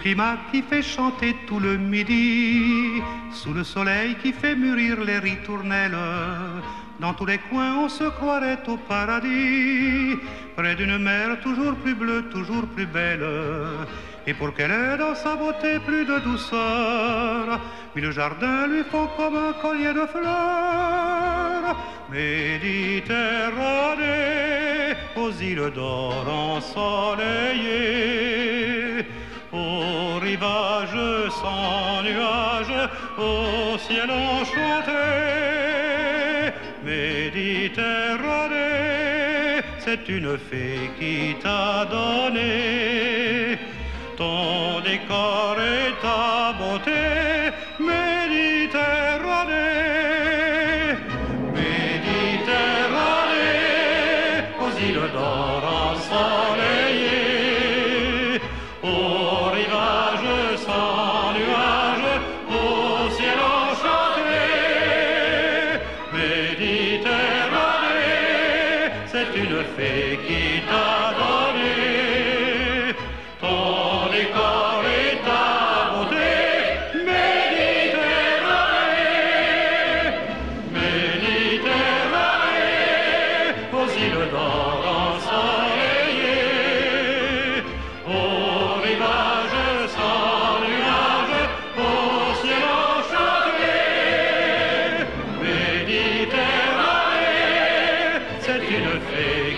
Climat qui fait chanter tout le midi, sous le soleil qui fait mûrir les ritournelles. Dans tous les coins, on se croirait au paradis, près d'une mer toujours plus bleue, toujours plus belle. Et pour qu'elle ait dans sa beauté plus de douceur, le jardin lui font comme un collier de fleurs. Méditerranée, aux îles d'or ensoleillées au rivage sans nuages, au ciel enchanté. Méditerranée, c'est une fée qui t'a donné ton décor et ta beauté.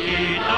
Méditerranée,